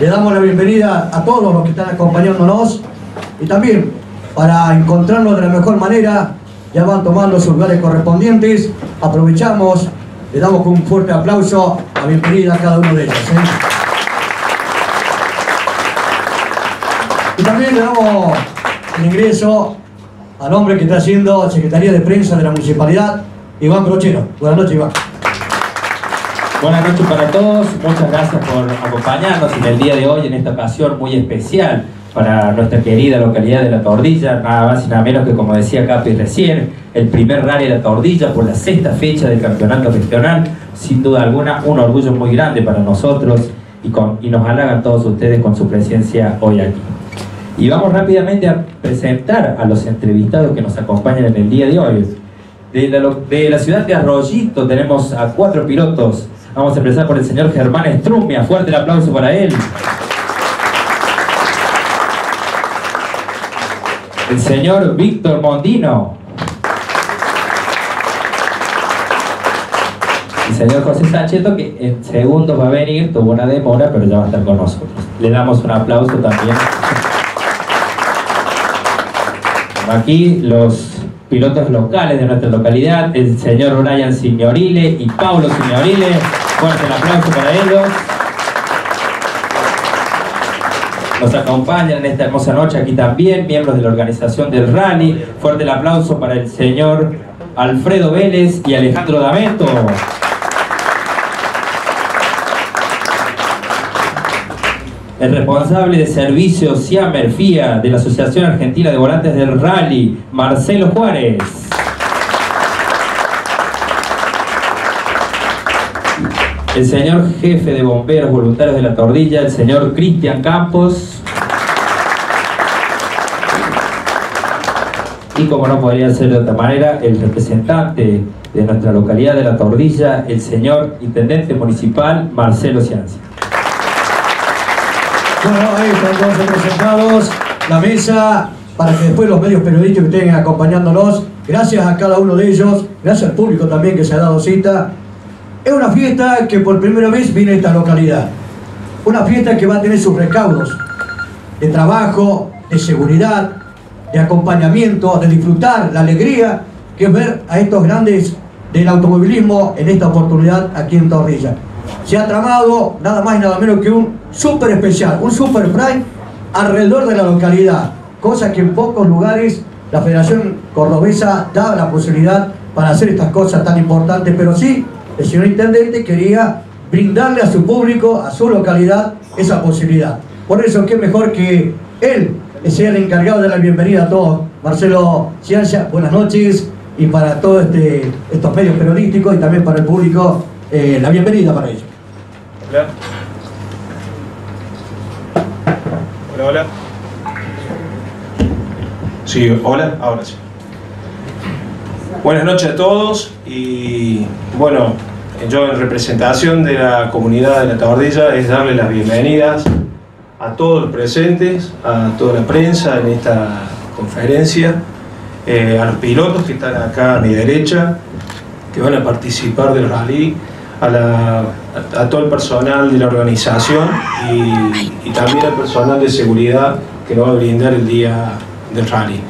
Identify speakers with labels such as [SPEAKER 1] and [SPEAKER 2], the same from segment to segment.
[SPEAKER 1] Le damos la bienvenida a todos los que están acompañándonos y también para encontrarnos de la mejor manera ya van tomando sus lugares correspondientes. Aprovechamos, le damos un fuerte aplauso la bienvenida a cada uno de ellos. ¿eh? Y también le damos el ingreso al hombre que está haciendo Secretaría de Prensa de la Municipalidad, Iván Brochero. Buenas noches, Iván.
[SPEAKER 2] Buenas noches para todos, muchas gracias por acompañarnos en el día de hoy, en esta ocasión muy especial para nuestra querida localidad de La Tordilla, nada más y nada menos que como decía Capi recién, el primer rally de La Tordilla por la sexta fecha del campeonato regional, sin duda alguna un orgullo muy grande para nosotros y, con, y nos halagan todos ustedes con su presencia hoy aquí. Y vamos rápidamente a presentar a los entrevistados que nos acompañan en el día de hoy. De la, de la ciudad de Arroyito tenemos a cuatro pilotos. Vamos a empezar por el señor Germán Strumia. Fuerte el aplauso para él. El señor Víctor Mondino. El señor José Sacheto, que en segundos va a venir, tuvo una demora, pero ya va a estar con nosotros. Le damos un aplauso también. Aquí los pilotos locales de nuestra localidad, el señor Brian Signorile y Paulo Signorile. Fuerte el aplauso para ellos. Nos acompañan en esta hermosa noche aquí también, miembros de la organización del rally. Fuerte el aplauso para el señor Alfredo Vélez y Alejandro D'Ameto. El responsable de servicios Siamer FIA de la Asociación Argentina de Volantes del Rally, Marcelo Juárez. El señor jefe de bomberos voluntarios de la Tordilla, el señor Cristian Campos. Y como no podría ser de otra manera, el representante de nuestra localidad de la Tordilla, el señor Intendente Municipal, Marcelo Ciancia.
[SPEAKER 1] Bueno, ahí están todos representados, la mesa, para que después los medios periodísticos estén acompañándonos. Gracias a cada uno de ellos, gracias al público también que se ha dado cita. Es una fiesta que por primera vez viene a esta localidad. Una fiesta que va a tener sus recaudos de trabajo, de seguridad, de acompañamiento, de disfrutar la alegría que es ver a estos grandes del automovilismo en esta oportunidad aquí en Torrilla. Se ha tramado nada más y nada menos que un super especial, un super prime alrededor de la localidad, cosa que en pocos lugares la Federación Cordobesa da la posibilidad para hacer estas cosas tan importantes, pero sí, el señor Intendente quería brindarle a su público, a su localidad, esa posibilidad. Por eso, qué mejor que él sea el encargado de la bienvenida a todos. Marcelo Ciancia, buenas noches, y para todos este, estos medios periodísticos y también para el público, eh, la bienvenida para ellos.
[SPEAKER 3] Hola. Hola, hola. Sí, hola, ahora sí. Buenas noches a todos y bueno, yo en representación de la comunidad de la Tabardilla es darle las bienvenidas a todos los presentes, a toda la prensa en esta conferencia, eh, a los pilotos que están acá a mi derecha, que van a participar del rally, a, todo el personal de la organización y, y también al personal de seguridad que nos va a brindar el día del rally.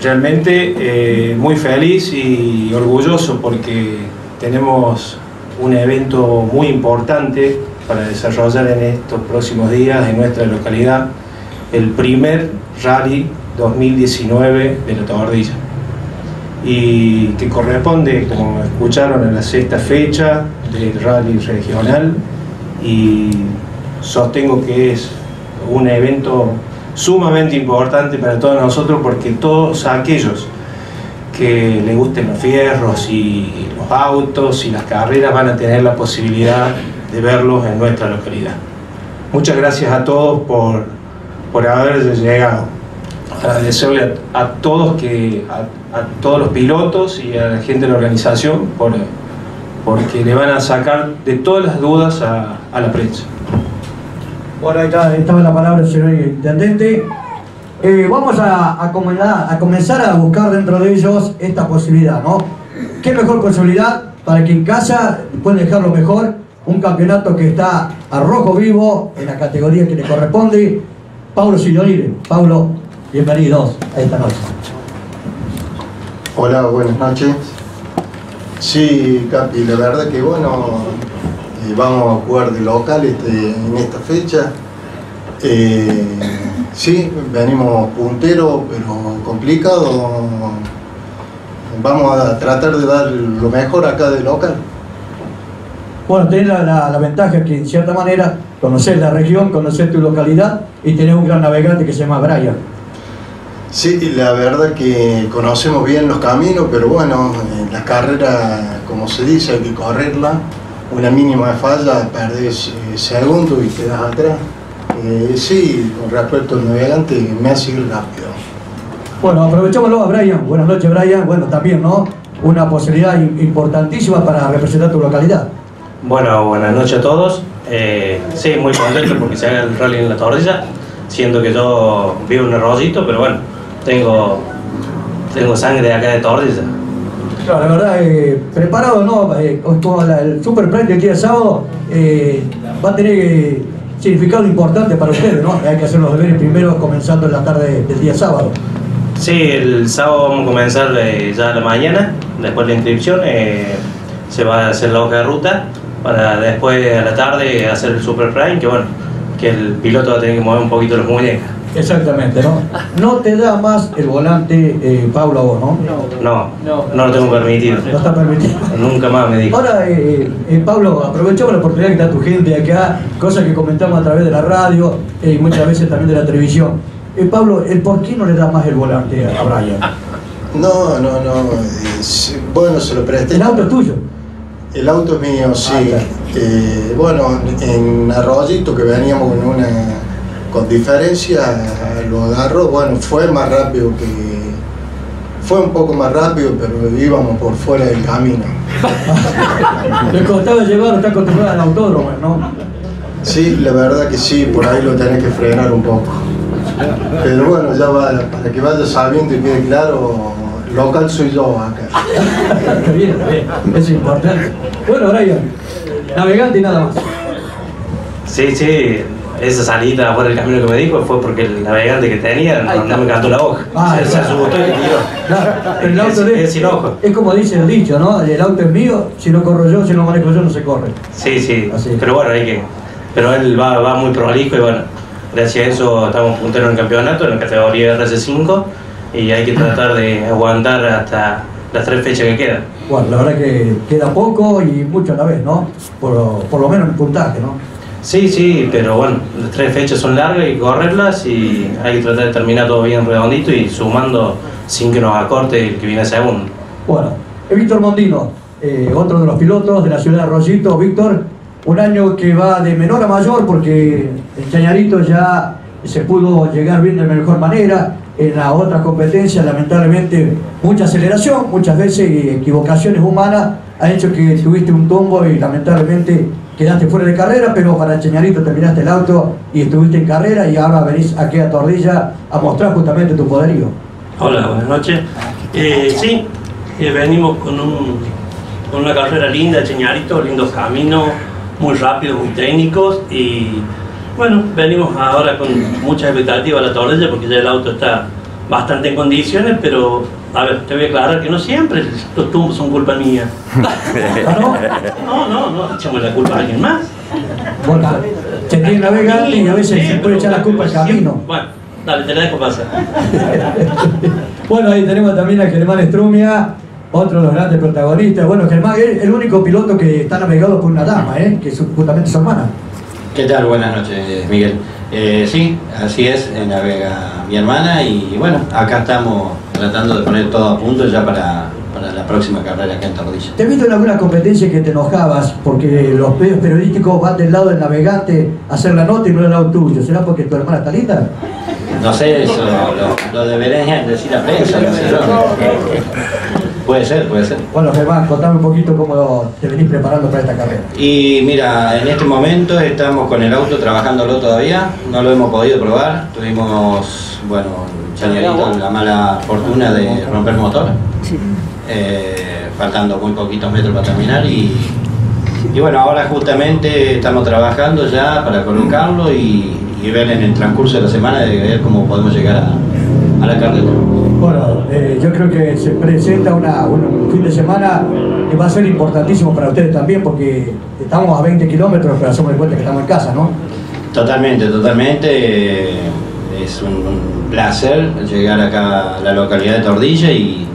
[SPEAKER 3] Realmente eh, muy feliz y orgulloso porque tenemos un evento muy importante para desarrollar en estos próximos días en nuestra localidad, el primer rally 2019 de la Tabardilla. Y que corresponde, como escucharon, a la sexta fecha del rally regional y sostengo que es un evento sumamente importante para todos nosotros porque todos aquellos que les gusten los fierros y los autos y las carreras van a tener la posibilidad de verlos en nuestra localidad. Muchas gracias a todos por, por haber llegado. Agradecerle a, a todos que, a, todos los pilotos y a la gente de la organización por, porque le van a sacar de todas las dudas a, la prensa.
[SPEAKER 1] Bueno, ahí está, estaba la palabra señor Intendente. Eh, vamos a, comenzar, a buscar dentro de ellos esta posibilidad, ¿no? ¿Qué mejor posibilidad para que en casa pueden dejarlo mejor? Un campeonato que está a Rojo Vivo en la categoría que le corresponde, Paulo Silonire. Paulo, bienvenidos a esta noche.
[SPEAKER 4] Hola, buenas noches. Sí, Capi, la verdad que bueno, eh, vamos a jugar de local este, en esta fecha. Eh, sí, venimos punteros, pero complicado. Vamos a tratar de dar lo mejor acá de local.
[SPEAKER 1] Bueno, tenés la, la- la ventaja que en cierta manera conocer la región, conocer tu localidad y tenés un gran navegante que se llama Brian.
[SPEAKER 4] Sí, la verdad que conocemos bien los caminos, pero bueno, en la carrera, como se dice, hay que correrla. Una mínima falla, perdés eh, segundo y quedas atrás. Eh, sí, con respecto al navegante, me hace ir rápido.
[SPEAKER 1] Bueno, aprovechémoslo a Brian. Buenas noches, Brian. Bueno, también, ¿no? Una posibilidad im- importantísima para representar tu localidad.
[SPEAKER 5] Bueno, buenas noches a todos. Eh, sí, muy contento porque se haga el rally en la torrilla, siendo que yo vivo en Arroyito, pero bueno, tengo, tengo sangre de acá de torrilla.
[SPEAKER 1] Claro, la verdad, eh, preparado, ¿no? Eh, como la- el Super Pride del día sábado eh, va a tener eh, significado importante para ustedes, ¿no? Hay que hacer los deberes primero comenzando en la tarde del día sábado.
[SPEAKER 5] Sí, el sábado vamos a comenzar eh, ya a la mañana, después de la inscripción, eh, se va a hacer la hoja de ruta para después a la tarde hacer el Super Prime, que bueno, que el piloto va a tener que mover un poquito las muñecas.
[SPEAKER 1] Exactamente, ¿no? No te da más el volante, eh, Pablo, a vos, ¿no?
[SPEAKER 5] No, no lo tengo permitido.
[SPEAKER 1] No está permitido.
[SPEAKER 5] Nunca más me dijo.
[SPEAKER 1] Ahora, eh, eh, Pablo, aprovechamos la oportunidad que está tu gente acá, cosa que comentamos a través de la radio eh, y muchas veces también de la televisión. Eh, Pablo, ¿el por qué no le da más el volante a Brian?
[SPEAKER 4] No, no, no. bueno, se lo presté.
[SPEAKER 1] El auto es tuyo.
[SPEAKER 4] El auto es mío, sí.
[SPEAKER 1] Ah.
[SPEAKER 4] Eh, bueno, en Arroyito, que veníamos con una con diferencia, lo agarró, bueno, fue más rápido que. Fue un poco más rápido, pero íbamos por fuera del camino.
[SPEAKER 1] Le costaba llevar, está acostumbrado al autódromo, ¿no?
[SPEAKER 4] Sí, la verdad que sí, por ahí lo tenés que frenar un poco. Pero bueno, ya va, para que vaya sabiendo y quede claro, local soy yo acá.
[SPEAKER 1] Está bien, está bien. Es importante. Bueno, Brian, navegante y nada más.
[SPEAKER 5] Sí, sí, esa salida por el camino que me dijo fue porque el navegante que tenía no, no me cantó la hoja.
[SPEAKER 1] Ah,
[SPEAKER 5] se, se
[SPEAKER 1] claro.
[SPEAKER 5] asustó y tiró.
[SPEAKER 1] Claro, pero el auto
[SPEAKER 5] Es- es sin ojo.
[SPEAKER 1] Es como dice el dicho, ¿no? El auto es mío, si no corro yo, si no manejo yo, no se corre.
[SPEAKER 5] Sí, sí,
[SPEAKER 1] Así.
[SPEAKER 5] pero bueno, hay que. Pero él va, va muy prolijo y bueno, gracias a eso estamos punteros en el campeonato, en la categoría RC5 y hay que tratar de aguantar hasta las tres fechas que quedan.
[SPEAKER 1] Bueno, la verdad que queda poco y mucho a la vez, ¿no? Por, por lo menos en puntaje, ¿no?
[SPEAKER 5] Sí, sí, pero bueno, las tres fechas son largas, hay que correrlas y hay que tratar de terminar todo bien redondito y sumando sin que nos acorte el que viene segundo.
[SPEAKER 1] Bueno, eh, Víctor Mondino, eh, otro de los pilotos de la ciudad de Arroyito. Víctor, un año que va de menor a mayor porque el Chañarito ya se pudo llegar bien de mejor manera. En la otra competencia, lamentablemente, mucha aceleración, muchas veces equivocaciones humanas han hecho que tuviste un tombo y lamentablemente quedaste fuera de carrera, pero para Chañarito terminaste el auto y estuviste en carrera y ahora venís aquí a Tordilla a mostrar justamente tu poderío.
[SPEAKER 6] Hola, buenas noches. Eh, sí, eh, venimos con, un- con una carrera linda, Cheñarito, lindos caminos, muy rápidos, muy técnicos y bueno, venimos ahora con mucha expectativa a la torrella porque ya el auto está bastante en condiciones, pero a ver, te voy a aclarar que no siempre los tumbos son culpa mía.
[SPEAKER 1] ¿Ah, no?
[SPEAKER 6] No, no, no, echamos la culpa a alguien más.
[SPEAKER 1] Bueno, se tiene navegante y a veces se puede echar la culpa al camino.
[SPEAKER 6] Bueno, dale, te la dejo pasar.
[SPEAKER 1] Bueno, ahí tenemos también a Germán Estrumia, otro de los grandes protagonistas. Bueno, Germán es el único piloto que está navegado por una dama, ¿eh? que es justamente su hermana.
[SPEAKER 7] ¿Qué tal? Buenas noches, Miguel. Eh, sí, así es, eh, navega mi hermana y bueno, acá estamos tratando de poner todo a punto ya para, para la próxima carrera acá en Tordilla.
[SPEAKER 1] Te he visto en alguna competencia que te enojabas porque los medios periodísticos van del lado del navegante a hacer la nota y no del lado tuyo. ¿Será porque tu hermana está linda?
[SPEAKER 7] No sé, eso lo, lo deberían decir la prensa, no sé yo. Puede ser, puede ser.
[SPEAKER 1] Bueno, Germán, contame un poquito cómo te venís preparando para esta carrera.
[SPEAKER 7] Y mira, en este momento estamos con el auto trabajándolo todavía, no lo hemos podido probar. Tuvimos, bueno, Chañarito la mala fortuna de romper motor, eh, faltando muy poquitos metros para terminar y, y bueno, ahora justamente estamos trabajando ya para colocarlo y, y ver en el transcurso de la semana de ver cómo podemos llegar a, a la carrera.
[SPEAKER 1] Bueno, eh, yo creo que se presenta una- un fin de semana que va a ser importantísimo para ustedes también porque estamos a 20 kilómetros, pero hacemos de cuenta que estamos en casa, ¿no?
[SPEAKER 7] Totalmente, totalmente. Es un, placer llegar acá a la localidad de Tordilla y,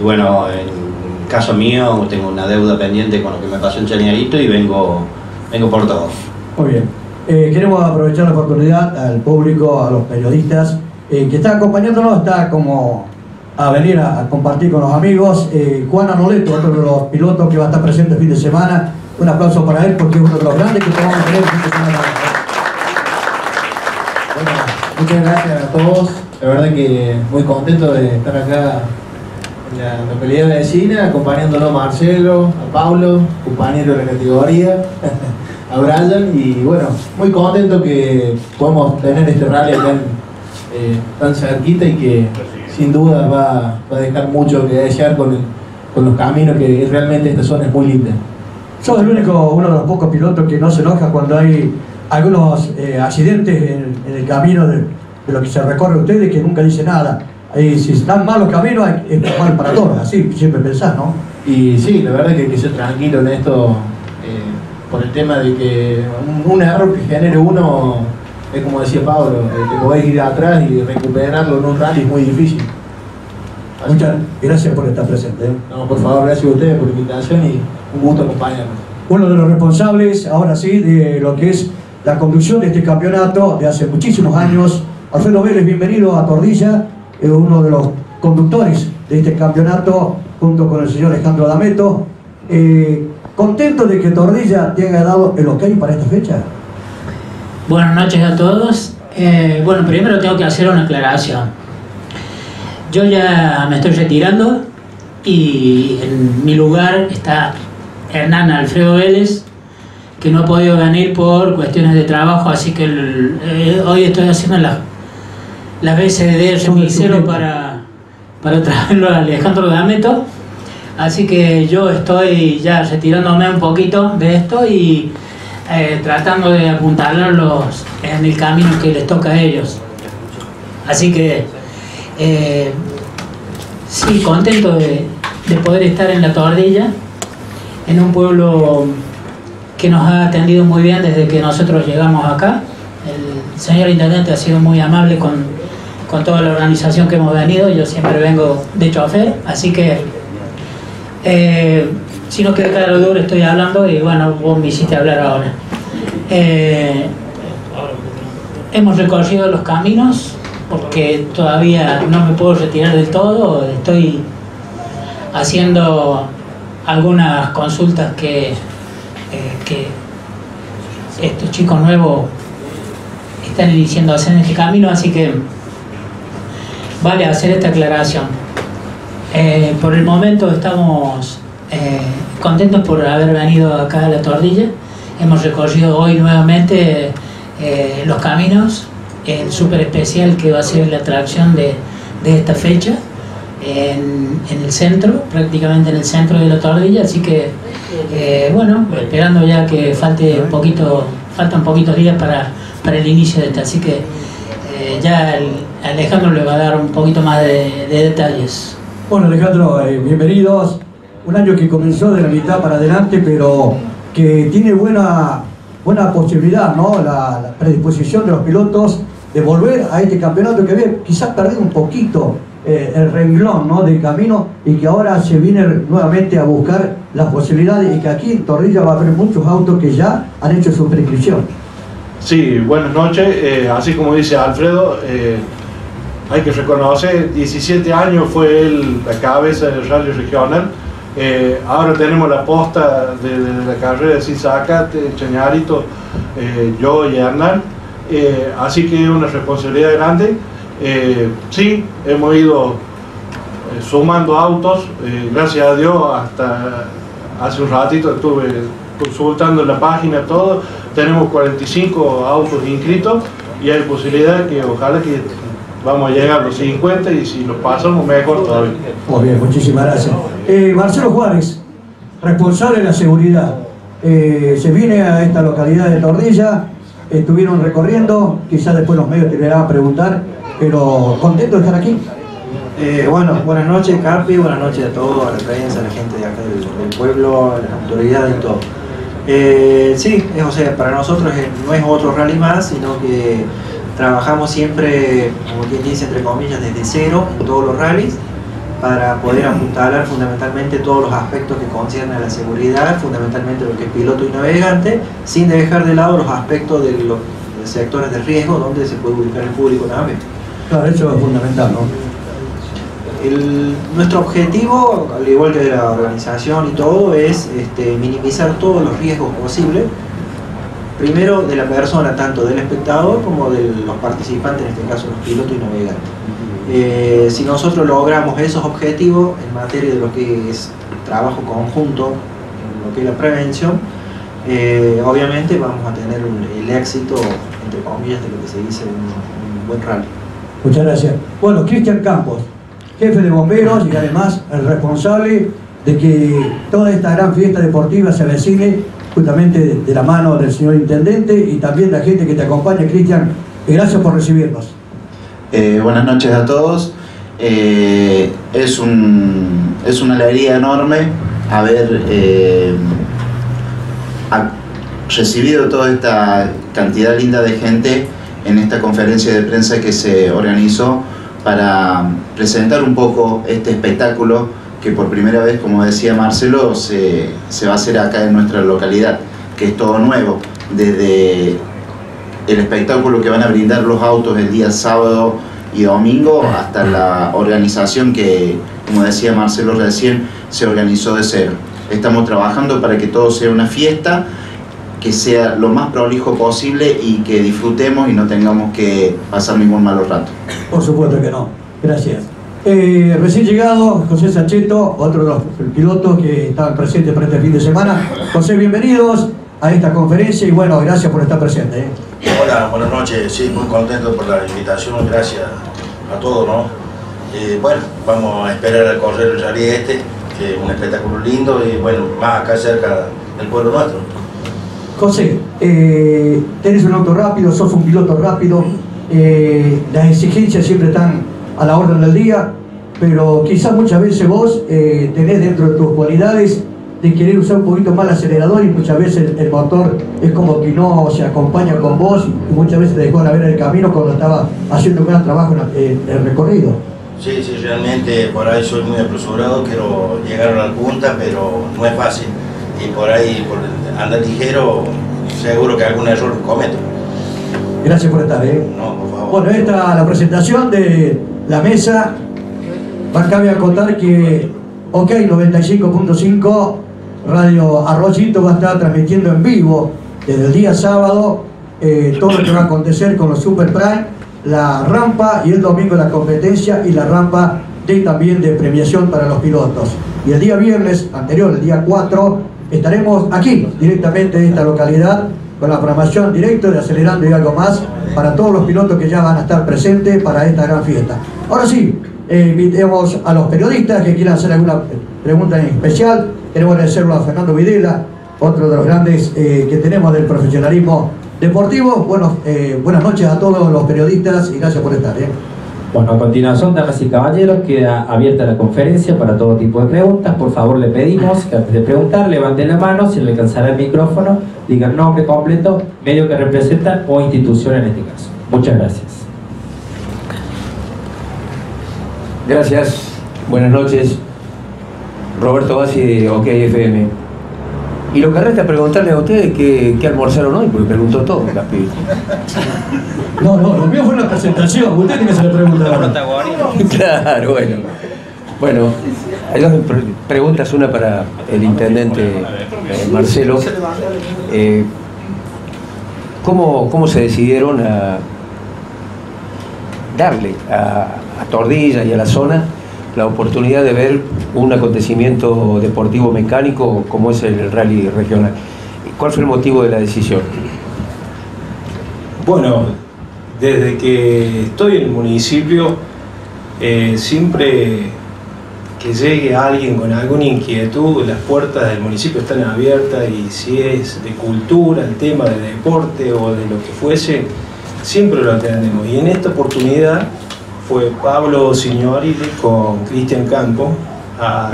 [SPEAKER 7] y bueno, en caso mío tengo una deuda pendiente con lo que me pasó en Chañarito y vengo, vengo por todo.
[SPEAKER 1] Muy bien. Eh, queremos aprovechar la oportunidad al público, a los periodistas, eh, que están acompañándonos, está como a venir a, compartir con los amigos. Eh, Juan Anoleto, otro de los pilotos que va a estar presente el fin de semana. Un aplauso para él porque es uno de los grandes que vamos a tener el fin de semana.
[SPEAKER 8] Bueno, muchas gracias a todos. La verdad que muy contento de estar acá en la localidad vecina, acompañándolo a Marcelo, a Pablo, compañero de categoría, a Brian y bueno, muy contento que podamos tener este rally acá en- eh, tan cerquita y que sin duda va, va a dejar mucho que desear con, el- con los caminos que realmente esta zona es muy linda.
[SPEAKER 1] Sos el único, uno de los pocos pilotos que no se enoja cuando hay algunos eh, accidentes en, en el camino de, de lo que se recorre ustedes que nunca dice nada. Ahí, si están malos caminos, es mal para todos, así siempre pensás, ¿no?
[SPEAKER 8] Y sí, la verdad que hay que ser tranquilo en esto, eh, por el tema de que un, un error que genere uno, es como decía Pablo, eh, te podés ir atrás y recuperarlo en un rally es muy difícil. Así
[SPEAKER 1] Muchas gracias por estar presente. ¿eh?
[SPEAKER 8] no, por favor, gracias a ustedes por la invitación y un gusto acompañarnos.
[SPEAKER 1] Uno de los responsables, ahora sí, de lo que es la conducción de este campeonato de hace muchísimos años, Alfredo Vélez, bienvenido a Tordilla, es uno de los conductores de este campeonato, junto con el señor Alejandro D'Ameto. Eh, ¿Contento de que Tordilla te haya dado el ok para esta fecha?
[SPEAKER 9] Buenas noches a todos. Eh, bueno, primero tengo que hacer una aclaración. Yo ya me estoy retirando y en mi lugar está Hernán Alfredo Vélez, que no ha podido venir por cuestiones de trabajo, así que el- eh, hoy estoy haciendo la- las veces de remisero para, para traerlo a Alejandro Dameto. Así que yo estoy ya retirándome un poquito de esto y eh, tratando de apuntalarlos en el camino que les toca a ellos. Así que eh, sí, contento de, de poder estar en la tordilla, en un pueblo que nos ha atendido muy bien desde que nosotros llegamos acá. El señor intendente ha sido muy amable con, con toda la organización que hemos venido. Yo siempre vengo de chofer, así que eh, si no queda claro duro estoy hablando y bueno, vos me hiciste hablar ahora. Eh, hemos recorrido los caminos porque todavía no me puedo retirar del todo, estoy haciendo algunas consultas que, eh, que estos chicos nuevos están iniciando a hacer en este camino, así que vale hacer esta aclaración. Eh, por el momento estamos eh, contentos por haber venido acá a la tordilla. Hemos recorrido hoy nuevamente eh, los caminos, el súper especial que va a ser la atracción de, de esta fecha en, en el centro, prácticamente en el centro de la tordilla. Así que, eh, bueno, esperando ya que falte un poquito, faltan poquitos días para, para el inicio de esta. Así que eh, ya el- Alejandro le va a dar un poquito más de- de detalles.
[SPEAKER 1] Bueno, Alejandro, eh, bienvenidos. Un año que comenzó de la mitad para adelante, pero que tiene buena, buena posibilidad, ¿no? La, predisposición de los pilotos de volver a este campeonato que había quizás perdido un poquito eh, el renglón, ¿no? Del camino y que ahora se viene nuevamente a buscar las posibilidades y que aquí en Torrilla va a haber muchos autos que ya han hecho su prescripción.
[SPEAKER 3] Sí, buenas noches. Eh, así como dice Alfredo, eh, hay que reconocer, 17 años fue él la cabeza del rally regional. Eh, ahora tenemos la posta de, de la carrera de Zacate, Chañarito, eh, yo y Hernán. Eh, así que es una responsabilidad grande. Eh, sí, hemos ido sumando autos, gracias a Dios, hasta hace un ratito estuve consultando la página todo, tenemos 45 autos inscritos y hay posibilidad que ojalá que vamos a llegar a los 50 y si los pasamos mejor todavía.
[SPEAKER 1] Muy bien, muchísimas gracias. Eh, Marcelo Juárez, responsable de la seguridad. eh, se viene a esta localidad de Tordilla, estuvieron recorriendo, quizás después los medios te irán a preguntar, pero contento de estar aquí.
[SPEAKER 10] Eh, bueno, buenas noches Capi, buenas noches a todos, a la prensa, a la gente de acá del, del pueblo, a las autoridades y todo. Eh, sí, es, o sea, para nosotros es- no es otro rally más, sino que trabajamos siempre, como quien dice, entre comillas, desde cero en todos los rallies para poder apuntalar fundamentalmente todos los aspectos que conciernen a la seguridad, fundamentalmente lo que es piloto y navegante, sin dejar de lado los aspectos de los sectores de riesgo donde se puede ubicar el público nave.
[SPEAKER 1] Claro, eso es fundamental, ¿no?
[SPEAKER 10] El- nuestro objetivo, al igual que de la organización y todo, es este, minimizar todos los riesgos posibles. Primero de la persona, tanto del espectador como de los participantes, en este caso los pilotos y navegantes. Eh, si nosotros logramos esos objetivos en materia de lo que es trabajo conjunto, en lo que es la prevención, eh, obviamente vamos a tener un- el éxito, entre comillas, de lo que se dice un, un buen rally.
[SPEAKER 1] Muchas gracias. Bueno, Cristian Campos, jefe de bomberos y además el responsable de que toda esta gran fiesta deportiva se avecine justamente de, la mano del señor intendente y también la gente que te acompaña, Cristian. Gracias por recibirnos.
[SPEAKER 11] Eh, buenas noches a todos. Eh, es, un, es una alegría enorme haber eh, recibido toda esta cantidad linda de gente en esta conferencia de prensa que se organizó para presentar un poco este espectáculo que por primera vez, como decía Marcelo, se, se va a hacer acá en nuestra localidad, que es todo nuevo, desde el espectáculo que van a brindar los autos el día sábado y domingo hasta la organización que, como decía Marcelo recién, se organizó de cero. Estamos trabajando para que todo sea una fiesta, que sea lo más prolijo posible y que disfrutemos y no tengamos que pasar ningún malo rato.
[SPEAKER 1] Por supuesto que no. Gracias. Eh, recién llegado, José Sacheto, otro de los pilotos que estaban presentes para este fin de semana. José, bienvenidos a esta conferencia y bueno, gracias por estar presente. ¿eh?
[SPEAKER 12] Hola, buenas noches. Sí, muy contento por la invitación. Gracias a todos, ¿no? Eh, bueno, vamos a esperar a correr el rally este, que es un espectáculo lindo y bueno, más acá cerca del pueblo nuestro.
[SPEAKER 1] José, eh, tenés un auto rápido, sos un piloto rápido, las exigencias siempre están a la orden del día, pero quizás muchas veces vos eh, tenés dentro de tus cualidades de querer usar un poquito más el acelerador y muchas veces el, el motor es como que no se acompaña con vos y muchas veces te dejó de ver el camino cuando estaba haciendo un gran trabajo en el, el recorrido.
[SPEAKER 12] Sí, sí, realmente por ahí soy muy apresurado, quiero llegar a la punta, pero no es fácil. Y por ahí, por andar ligero, seguro que algún error cometo.
[SPEAKER 1] Gracias por estar. ¿eh?
[SPEAKER 12] No, por favor.
[SPEAKER 1] Bueno, esta la presentación de la mesa. Cabe acotar que OK 95.5 Radio Arroyito va a estar transmitiendo en vivo desde el día sábado eh, todo lo que va a acontecer con los Super Prime, la rampa y el domingo la competencia y la rampa de también de premiación para los pilotos. Y el día viernes anterior, el día 4, estaremos aquí directamente en esta localidad con la programación directa de Acelerando y algo más para todos los pilotos que ya van a estar presentes para esta gran fiesta. Ahora sí, eh, invitemos a los periodistas que quieran hacer alguna pregunta en especial. Queremos agradecerlo a Fernando Videla, otro de los grandes eh, que tenemos del profesionalismo deportivo. Bueno, eh, buenas noches a todos los periodistas y gracias por estar. ¿eh?
[SPEAKER 2] Bueno, a continuación, damas y caballeros, queda abierta la conferencia para todo tipo de preguntas. Por favor, le pedimos que antes de preguntar levanten la mano, si le alcanzará el micrófono, digan nombre completo, medio que representan o institución en este caso. Muchas gracias.
[SPEAKER 13] Gracias, buenas noches. Roberto Bassi de OK FM. Y lo que resta es preguntarle a ustedes qué, qué almorzaron hoy, porque preguntó todo, Capi.
[SPEAKER 1] No, no, lo mío fue una presentación. Usted tiene que hacer la pregunta.
[SPEAKER 13] Claro, bueno. Bueno, hay dos pre- preguntas, una para el intendente eh, Marcelo. Eh, ¿cómo, ¿Cómo se decidieron a darle a, a Tordilla y a la zona la oportunidad de ver un acontecimiento deportivo mecánico como es el rally regional? ¿Cuál fue el motivo de la decisión?
[SPEAKER 3] Bueno, desde que estoy en el municipio, eh, siempre que llegue alguien con alguna inquietud, las puertas del municipio están abiertas y si es de cultura, el tema de deporte o de lo que fuese, siempre lo atendemos. Y en esta oportunidad fue Pablo Signorile con Cristian Campo a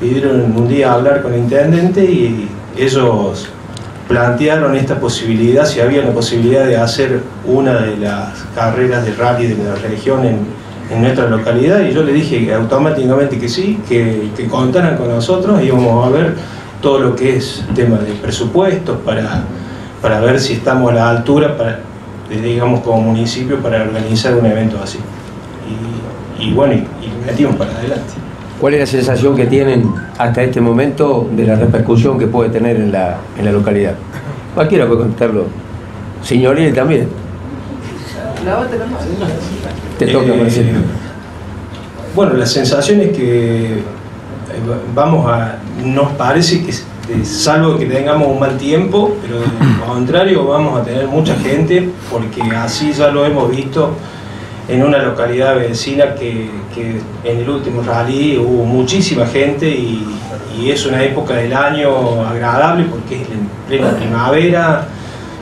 [SPEAKER 3] pidieron un día hablar con el intendente y ellos plantearon esta posibilidad, si había la posibilidad de hacer una de las carreras de rally de la región en, en nuestra localidad y yo le dije automáticamente que sí, que, que contaran con nosotros y íbamos a ver todo lo que es tema de presupuestos para, para ver si estamos a la altura para, digamos como municipio para organizar un evento así. Y, y bueno, y, y metimos para adelante.
[SPEAKER 13] ¿Cuál es la sensación que tienen hasta este momento de la repercusión que puede tener en la, en la localidad? Cualquiera puede contestarlo. Señoril también. Te toca,
[SPEAKER 3] Eh. Bueno, la sensación es que eh, vamos a, nos parece que salvo que tengamos un mal tiempo, pero lo contrario vamos a tener mucha gente porque así ya lo hemos visto en una localidad vecina que, que en el último rally hubo muchísima gente y, y es una época del año agradable porque es en plena primavera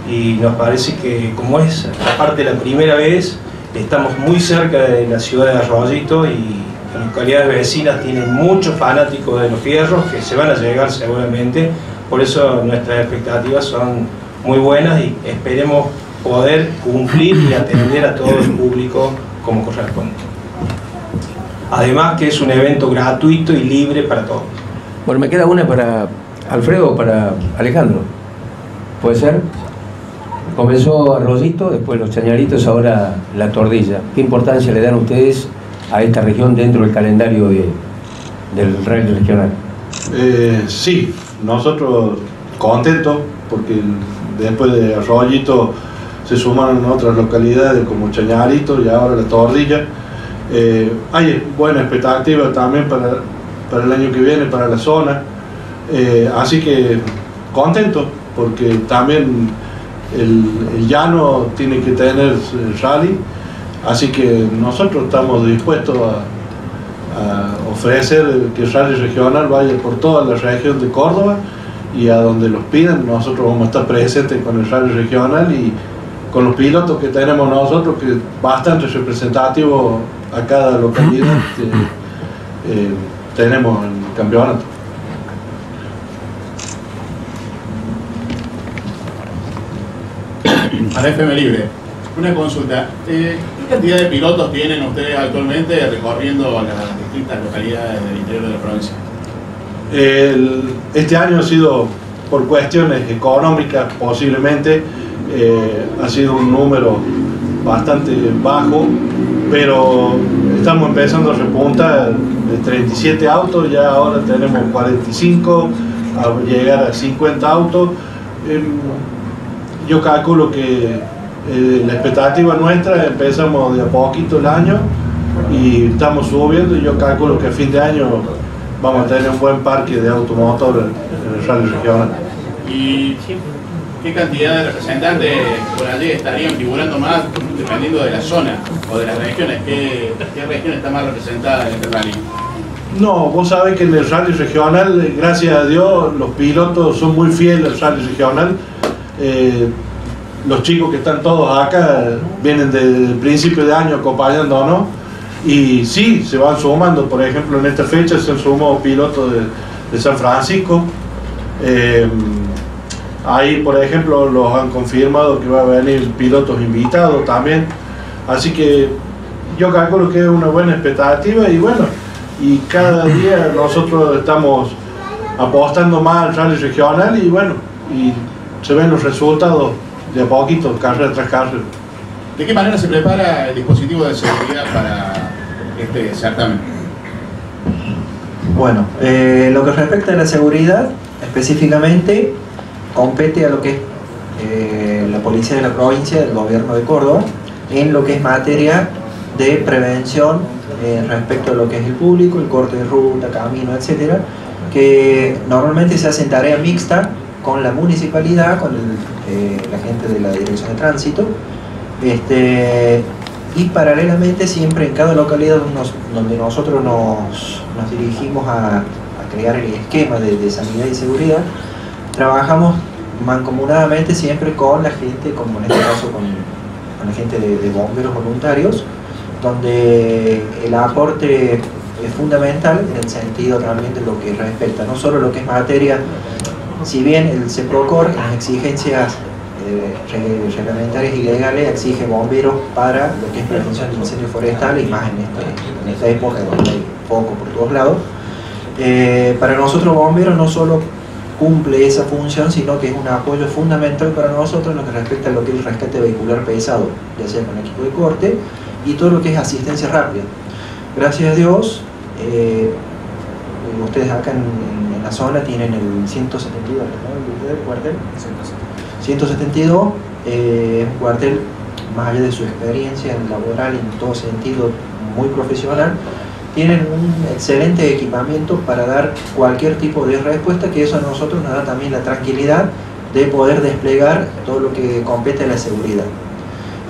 [SPEAKER 3] y nos parece que como es aparte la primera vez estamos muy cerca de la ciudad de Arroyito y las localidades vecinas tienen muchos fanáticos de los fierros que se van a llegar seguramente, por eso nuestras expectativas son muy buenas y esperemos poder cumplir y atender a todo el público como corresponde. Además que es un evento gratuito y libre para todos.
[SPEAKER 13] Bueno, me queda una para Alfredo o para Alejandro. ¿Puede ser? Comenzó Arroyito, después los chañaritos, ahora la tordilla. ¿Qué importancia le dan ustedes a esta región dentro del calendario de- del rally regional?
[SPEAKER 14] Eh, sí, nosotros contentos porque después de Arroyito se sumaron otras localidades como Chañarito y ahora La Tordilla. Eh, hay buena expectativa también para, para el año que viene, para la zona. Eh, así que contento porque también el, llano tiene que tener rally. Así que nosotros estamos dispuestos a, ofrecer que el rally regional vaya por toda la región de Córdoba y a donde los pidan nosotros vamos a estar presentes con el rally regional y con los pilotos que tenemos nosotros que bastante representativo a cada localidad eh, tenemos en el campeonato.
[SPEAKER 15] FM Libre, una consulta. Eh, ¿Qué cantidad de pilotos tienen ustedes actualmente recorriendo las distintas localidades del interior de la provincia?
[SPEAKER 14] Este año ha sido, por cuestiones económicas posiblemente, eh, ha sido un número bastante bajo, pero estamos empezando a repuntar de 37 autos, ya ahora tenemos 45, a llegar a 50 autos. Em, yo calculo que eh, la expectativa nuestra, empezamos de a poquito el año y estamos subiendo y yo calculo que a fin de año vamos a tener un buen parque de automotor en, el rally regional.
[SPEAKER 15] ¿Y qué cantidad de representantes por allí estarían figurando más dependiendo de la zona o de las regiones? ¿Qué, qué región está más representada en este rally?
[SPEAKER 14] No, vos sabés que en el rally regional, eh, gracias a Dios, los pilotos son muy fieles al rally regional. Eh, los chicos que están todos acá vienen desde el principio de año acompañándonos y sí, se van sumando. Por ejemplo, en esta fecha se sumó pilotos de, de San Francisco. Eh, ahí, por ejemplo, los han confirmado que va a venir pilotos invitados también. Así que yo calculo que es una buena expectativa y bueno, y cada día nosotros estamos apostando más al rally regional y bueno, y se ven los resultados de a poquito, carrera tras carrera.
[SPEAKER 15] ¿De qué manera se prepara el dispositivo de seguridad para este certamen?
[SPEAKER 10] Bueno, eh, lo que respecta a la seguridad, específicamente compete a lo que es eh, la policía de la provincia, del gobierno de Córdoba, en lo que es materia de prevención eh, respecto a lo que es el público, el corte de ruta, camino, etcétera, que normalmente se hace en tarea mixta con la municipalidad, con el, eh, la gente de la dirección de tránsito, este, y paralelamente siempre en cada localidad nos- donde nosotros nos, nos dirigimos a, a crear el esquema de, de sanidad y seguridad, trabajamos mancomunadamente siempre con la gente, como en este caso con, con la gente de, de bomberos voluntarios, donde el aporte es fundamental en el sentido también de lo que respecta, no solo lo que es materia, si bien el CEPROCOR las exigencias eh, re- reglamentarias y legales exige bomberos para lo que es prevención de incendios forestales y más en, en esta época donde hay foco por todos lados, eh, para nosotros bomberos no solo cumple esa función, sino que es un apoyo fundamental para nosotros en lo que respecta a lo que es el rescate vehicular pesado, ya sea con equipo de corte y todo lo que es asistencia rápida. Gracias a Dios, eh, ustedes acá en, en la zona tienen el 172, ¿no? ¿El cuartel? 172, eh, es un cuartel, más allá de su experiencia en laboral en todo sentido muy profesional, tienen un excelente equipamiento para dar cualquier tipo de respuesta, que eso a nosotros nos da también la tranquilidad de poder desplegar todo lo que compete a la seguridad.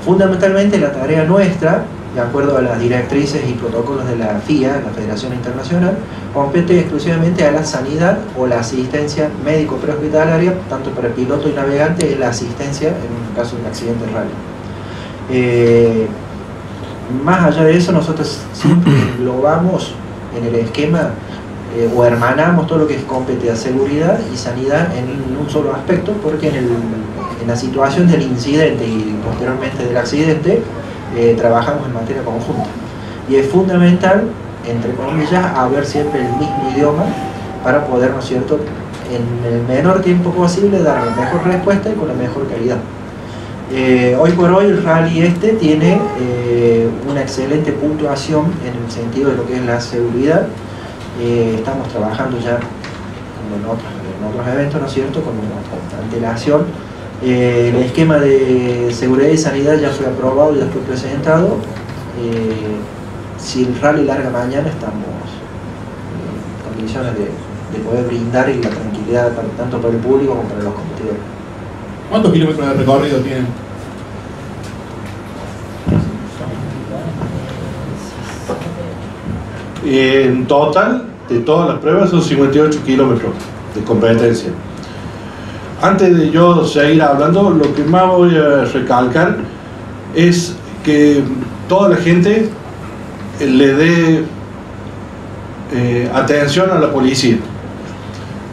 [SPEAKER 10] Fundamentalmente la tarea nuestra, de acuerdo a las directrices y protocolos de la FIA, la Federación Internacional, compete exclusivamente a la sanidad o la asistencia médico prehospitalaria, tanto para piloto y navegante, es la asistencia en caso de un accidente rally. Eh, más allá de eso, nosotros siempre englobamos en el esquema eh, o hermanamos todo lo que compete a seguridad y sanidad en un solo aspecto, porque en, el- en la situación del incidente y posteriormente del accidente, eh, trabajamos en materia conjunta. Y es fundamental, entre comillas, haber siempre el mismo idioma para poder, ¿no es cierto?, en el menor tiempo posible dar la mejor respuesta y con la mejor calidad. Eh, hoy por hoy el rally este tiene eh, una excelente puntuación en el sentido de lo que es la seguridad. Eh, estamos trabajando ya como en otros, en otros eventos, ¿no es cierto?, con una antelación. Eh, el esquema de seguridad y sanidad ya fue aprobado, ya fue presentado. Eh, si el rally larga mañana estamos en condiciones de, de poder brindar y la tranquilidad para- tanto para el público como para los competidores.
[SPEAKER 15] ¿Cuántos kilómetros de recorrido tienen?
[SPEAKER 14] En total, de todas las pruebas, son 58 kilómetros de competencia. Antes de yo seguir hablando, lo que más voy a recalcar es que toda la gente eh, le dé eh, atención a la policía.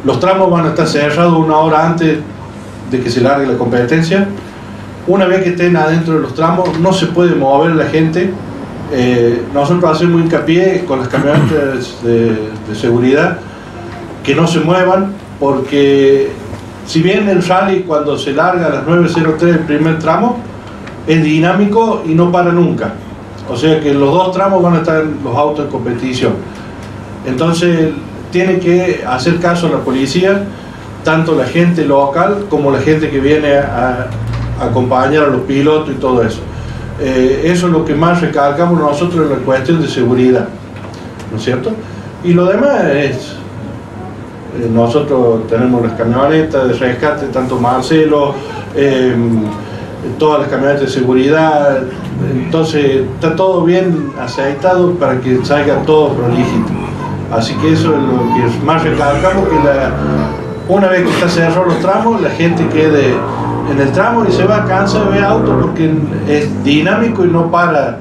[SPEAKER 14] Los tramos van a estar cerrados una hora antes de que se largue la competencia. Una vez que estén adentro de los tramos, no se puede mover la gente. Eh, nosotros hacemos hincapié con las camionetas de, de seguridad que no se muevan, porque si bien el rally cuando se larga a las 9.03 el primer tramo, es dinámico y no para nunca. O sea que los dos tramos van a estar los autos en competición. Entonces tiene que hacer caso a la policía, tanto la gente local como la gente que viene a, acompañar a los pilotos y todo eso. Eh, eso es lo que más recalcamos nosotros en la cuestión de seguridad, ¿no es cierto? Y lo demás es, nosotros tenemos las camionetas de rescate, tanto Marcelo, eh, todas las camionetas de seguridad, entonces está todo bien aceitado para que salga todo prolijito. Así que eso es lo que más recalcamos, que una vez que está cerrado los tramos, la gente quede en el tramo y se va, cansa de ver autos porque es dinámico y no para.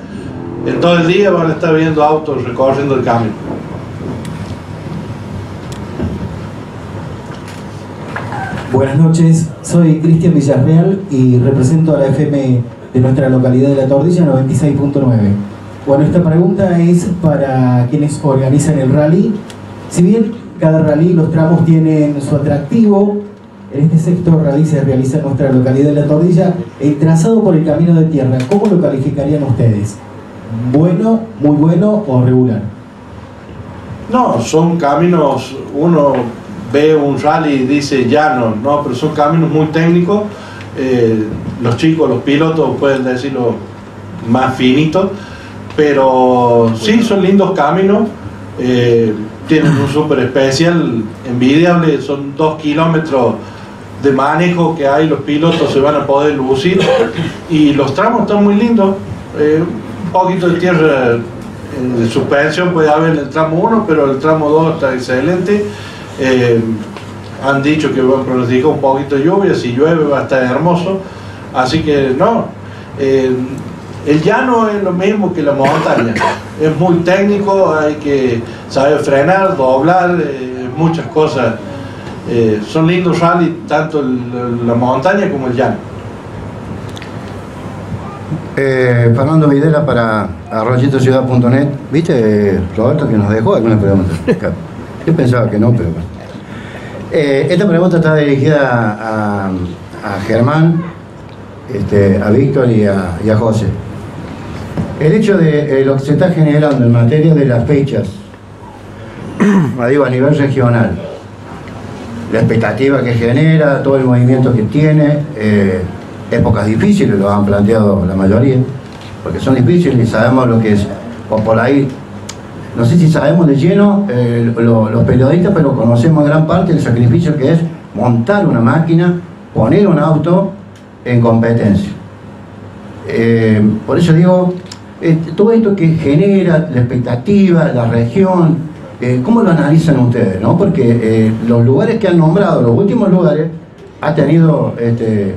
[SPEAKER 14] En todo el día van a estar viendo autos recorriendo el camino.
[SPEAKER 16] Buenas noches, soy Cristian Villarreal y represento a la FM de nuestra localidad de La Tordilla 96.9. Bueno, esta pregunta es para quienes organizan el rally. Si bien cada rally, los tramos tienen su atractivo, en este sexto rally se realiza nuestra localidad de La Tordilla, el trazado por el camino de tierra, ¿cómo lo calificarían ustedes? ¿Bueno, muy bueno o regular?
[SPEAKER 14] No, son caminos, uno ve un rally y dice llano, no, pero son caminos muy técnicos. eh, los chicos, los pilotos pueden decirlo más finitos, pero sí son lindos caminos. eh, tienen un súper especial, envidiable, son dos kilómetros de manejo que hay, los pilotos se van a poder lucir y los tramos están muy lindos. eh, un poquito de tierra de suspensión puede haber en el tramo 1, pero el tramo 2 está excelente. Eh, han dicho que va a pronosticar un poquito de lluvia, si llueve va a estar hermoso. Así que no, eh, el llano es lo mismo que la montaña. Es muy técnico, hay que saber frenar, doblar, eh, muchas cosas. Eh, son lindos rally tanto el- la montaña como el llano.
[SPEAKER 17] Eh, Fernando Videla para arroyitociudad.net. ¿Viste, Roberto, que nos dejó alguna pregunta? Yo pensaba que no, pero bueno. Eh, esta pregunta está dirigida a, Germán, este, a Víctor y a, José. El hecho de eh, lo que se está generando en materia de las fechas, digo, a nivel regional, la expectativa que genera, todo el movimiento que tiene, eh, épocas difíciles, lo han planteado la mayoría, porque son difíciles y sabemos lo que es, o por ahí, no sé si sabemos de lleno eh, lo- los periodistas, pero conocemos en gran parte el sacrificio que es montar una máquina, poner un auto en competencia. Eh, por eso digo, eh, todo esto que genera la expectativa, la región, ¿cómo lo analizan ustedes? no? Porque los lugares que han nombrado, los últimos lugares, ha tenido este,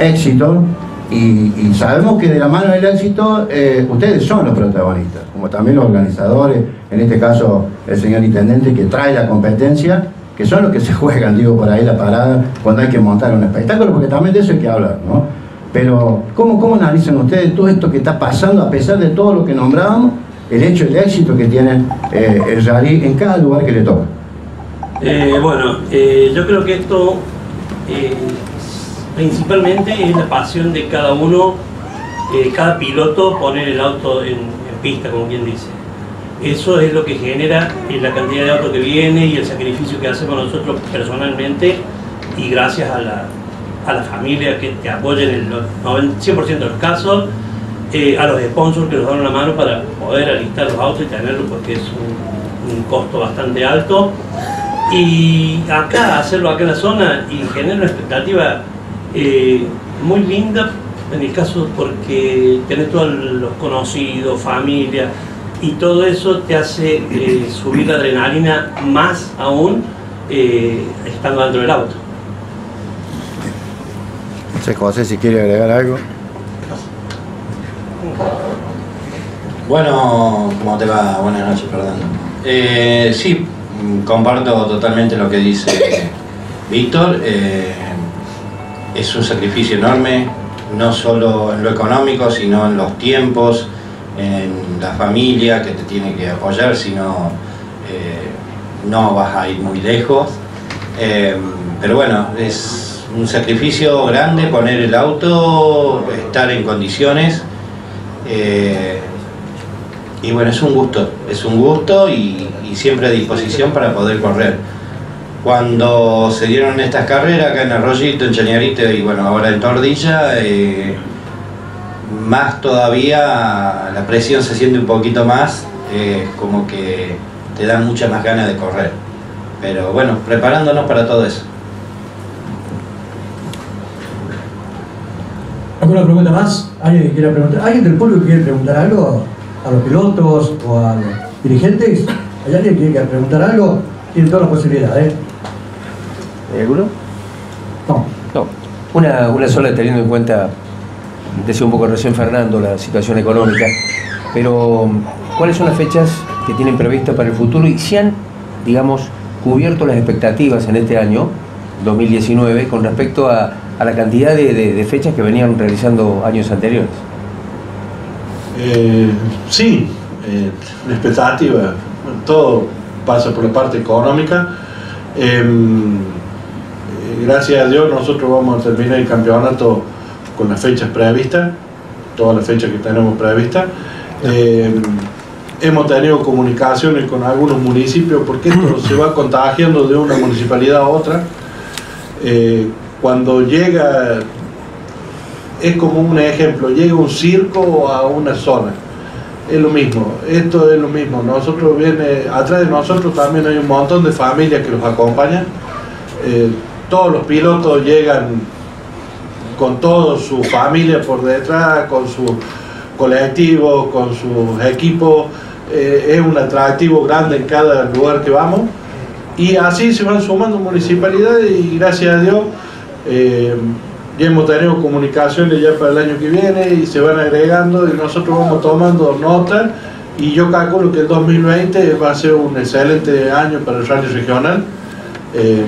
[SPEAKER 17] éxito y, sabemos que de la mano del éxito eh, ustedes son los protagonistas, como también los organizadores, en este caso el señor intendente que trae la competencia, que son los que se juegan, digo, por ahí la parada cuando hay que montar un espectáculo, porque también de eso hay que hablar, ¿no? Pero, ¿cómo, cómo analizan ustedes todo esto que está pasando a pesar de todo lo que nombrábamos, el hecho, el éxito que tiene eh, el rally en cada lugar que le toca?
[SPEAKER 6] Eh, bueno, yo creo que esto principalmente es la pasión de cada uno, eh, cada piloto poner el auto en, pista, como quien dice. Eso es lo que genera eh, la cantidad de autos que viene y el sacrificio que hacemos nosotros personalmente y gracias a la, a la familia que te apoya en el 90 100% de los casos, eh, a los sponsors que nos dan una mano para poder alistar los autos y tenerlos porque es un, un costo bastante alto. Y acá, hacerlo acá en la zona y genera una expectativa eh, muy linda en el caso porque tenés todos los conocidos, familia, y todo eso te hace eh, subir la adrenalina más aún eh, estando dentro del auto.
[SPEAKER 17] No sé, José, si quiere agregar algo.
[SPEAKER 7] Bueno, ¿cómo te va? Buenas noches, perdón. Eh, sí, comparto totalmente lo que dice Víctor. Eh, es un sacrificio enorme, no solo en lo económico, sino en los tiempos, en la familia que te tiene que apoyar, sino eh, no vas a ir muy lejos. Eh, pero bueno, es un sacrificio grande poner el auto, estar en condiciones. eh, y bueno, es un gusto, es un gusto y, y siempre a disposición para poder correr. Cuando se dieron estas carreras acá en Arroyito, en Chañarito y bueno, ahora en Tordilla, eh, más todavía la presión se siente un poquito más, eh, como que te da mucha más ganas de correr. Pero bueno, preparándonos para todo eso.
[SPEAKER 1] ¿Alguna pregunta más? ¿Alguien que quiera preguntar? ¿Alguien del público quiere preguntar algo a los pilotos o a los dirigentes? ¿Hay alguien que quiera preguntar algo? Tiene todas las posibilidades. ¿eh?
[SPEAKER 13] ¿Hay alguno?
[SPEAKER 1] No.
[SPEAKER 13] No. Una, una sola teniendo en cuenta, decía un poco recién Fernando, la situación económica, pero ¿cuáles son las fechas que tienen previstas para el futuro y si han, digamos, cubierto las expectativas en este año, 2019, con respecto a, a la cantidad de, de- de fechas que venían realizando años anteriores?
[SPEAKER 14] Eh, sí, eh, expectativa, todo pasa por la parte económica. Em, eh, gracias a Dios nosotros vamos a terminar el campeonato con las fechas previstas, todas las fechas que tenemos previstas. Em, hemos tenido comunicaciones con algunos municipios porque esto se va contagiando de una municipalidad a otra. Eh, cuando llega es como un ejemplo, llega un circo a una zona. Es lo mismo, esto es lo mismo. Nosotros viene, atrás de nosotros también hay un montón de familias que los acompañan. Eh, todos los pilotos llegan con toda su familia por detrás, con su colectivos, con sus equipos, eh, es un atractivo grande en cada lugar que vamos. Y así se van sumando municipalidades y gracias a Dios eh, ya hemos tenido comunicaciones ya para el año que viene y se van agregando y nosotros vamos tomando notas y yo calculo que el 2020 va a ser un excelente año para el rally regional. Eh,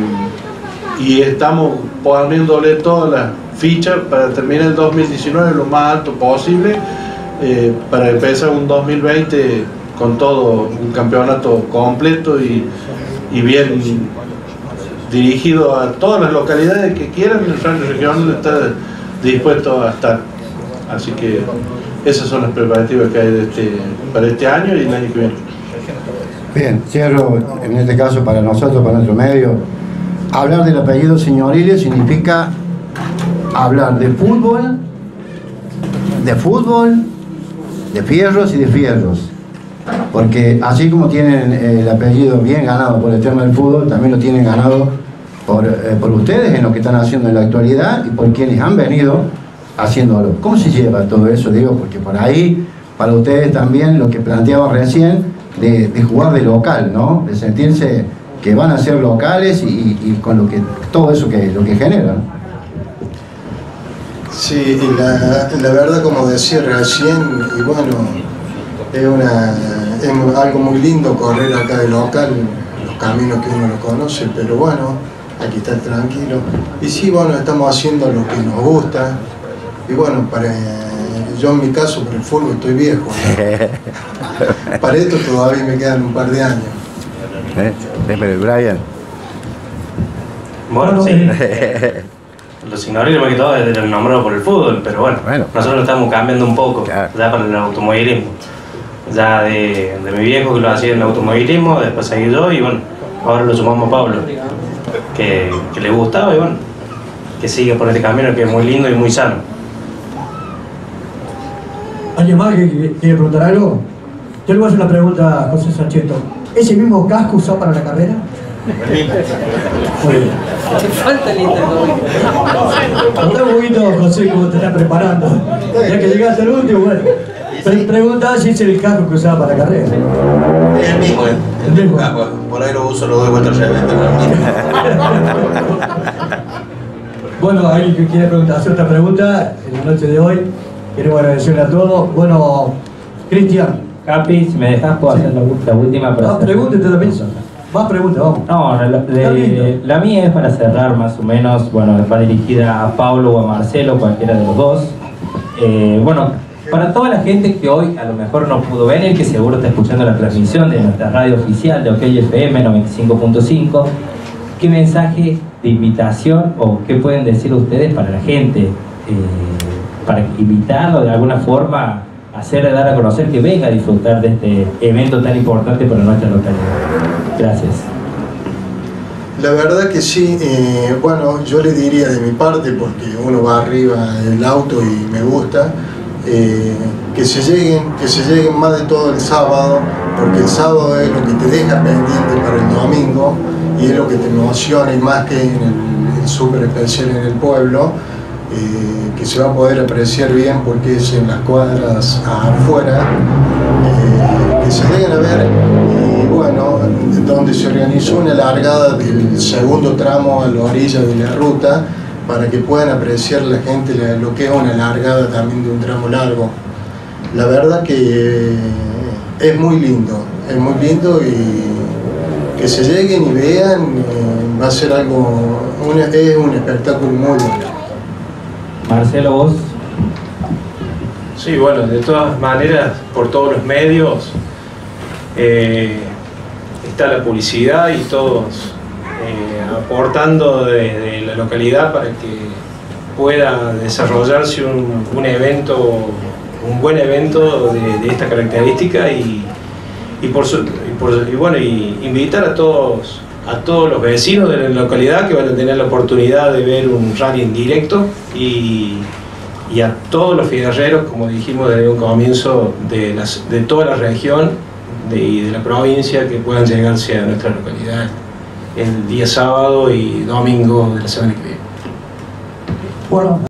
[SPEAKER 14] y estamos poniéndole todas las fichas para terminar el 2019 lo más alto posible eh, para empezar un 2020 con todo un campeonato completo y, bien dirigido a todas las localidades que quieran, el rally regional está dispuesto a estar. Así que esas son las preparativas que hay de este, para este año y el año que viene.
[SPEAKER 17] Bien, cierro en este caso para nosotros, para nuestro medio. Hablar del apellido señoriles significa hablar de fútbol, de fútbol, de fierros y de fierros. Porque así como tienen el apellido bien ganado por el tema del fútbol, también lo tienen ganado por, eh, por ustedes en lo que están haciendo en la actualidad y por quienes han venido haciéndolo. ¿Cómo se lleva todo eso? Digo, porque por ahí, para ustedes también, lo que planteaba recién, de, de jugar de local, ¿no? De sentirse que van a ser locales y, y con lo que todo eso que lo que generan.
[SPEAKER 4] Sí, y la, la verdad, como decía recién, y bueno, es, una, es algo muy lindo correr acá de local, los caminos que uno no conoce, pero bueno, aquí está tranquilo. Y sí, bueno, estamos haciendo lo que nos gusta. Y bueno, para, yo en mi caso, por el fútbol estoy viejo. ¿no? para esto todavía me quedan un par de años.
[SPEAKER 17] ¿Eh? Pero Brian.
[SPEAKER 5] Bueno, sí. Los signorillos más que todo es el nombrado por el fútbol, pero bueno, nosotros lo estamos cambiando un poco, ya para el automovilismo. Ya de, de mi viejo que lo hacía en el automovilismo, después seguí yo y bueno, ahora lo sumamos a Pablo, que, que le gustaba y bueno, que sigue por este camino que es muy lindo y muy sano.
[SPEAKER 1] ¿Alguien más que que quiere preguntar algo? Yo le voy a hacer una pregunta a José Sancheto. ¿Ese mismo casco usado para la carrera? Muy bien.
[SPEAKER 18] Falta el interno.
[SPEAKER 1] Contá un poquito, José, cómo te estás preparando. Ya que llegaste al último, bueno. Pre preguntaba si es el casco que usaba para la carrera.
[SPEAKER 12] Es el mismo, ¿eh? El mismo. Por ahí lo uso, lo doy vuelta al.
[SPEAKER 1] Bueno, alguien que quiere preguntar, hacer otra pregunta en la noche de hoy. Queremos agradecerle a todos. Bueno, Cristian.
[SPEAKER 2] Capi, si me dejas, puedo hacer la, la última pregunta.
[SPEAKER 1] pregúntete también. Más preguntas, vamos.
[SPEAKER 2] No, la, de- la mía es para cerrar más o menos, bueno, va dirigida a Pablo o a Marcelo, cualquiera de los dos. Eh, bueno, para toda la gente que hoy a lo mejor no pudo venir, que seguro está escuchando la transmisión de nuestra radio oficial de OK FM 95.5, ¿qué mensaje de invitación o qué pueden decir ustedes para la gente? Eh, para invitarlo de alguna forma, hacerle dar a conocer que venga a disfrutar de este evento tan importante para nuestra localidad. Gracias.
[SPEAKER 4] La verdad que sí, eh, bueno, yo le diría de mi parte, porque uno va arriba del auto y me gusta, eh, que se lleguen, que se lleguen más de todo el sábado, porque el sábado es lo que te deja pendiente para el domingo y es lo que te emociona y más que en el, el súper especial en el pueblo, eh, que se va a poder apreciar bien porque es en las cuadras afuera, eh, que se lleguen a ver y bueno, donde se organizó una largada del segundo tramo a la orilla de la ruta para que puedan apreciar la gente lo que es una largada también de un tramo largo. La verdad que eh, es muy lindo, es muy lindo y que se lleguen y vean eh, va a ser algo, es un espectáculo muy bueno.
[SPEAKER 2] Marcelo, vos.
[SPEAKER 3] Sí, bueno, de todas maneras, por todos los medios eh, está la publicidad y todos eh, aportando desde la localidad para que pueda desarrollarse un, un evento, un buen evento de, esta característica y, y por, su- y bueno, y invitar a todos a todos los vecinos de la localidad que van a tener la oportunidad de ver un rally en directo y, y a todos los fierreros, como dijimos desde un comienzo, de, las- de toda la región y de la provincia que puedan llegarse a nuestra localidad el día sábado y domingo de la semana que viene.
[SPEAKER 1] Bueno,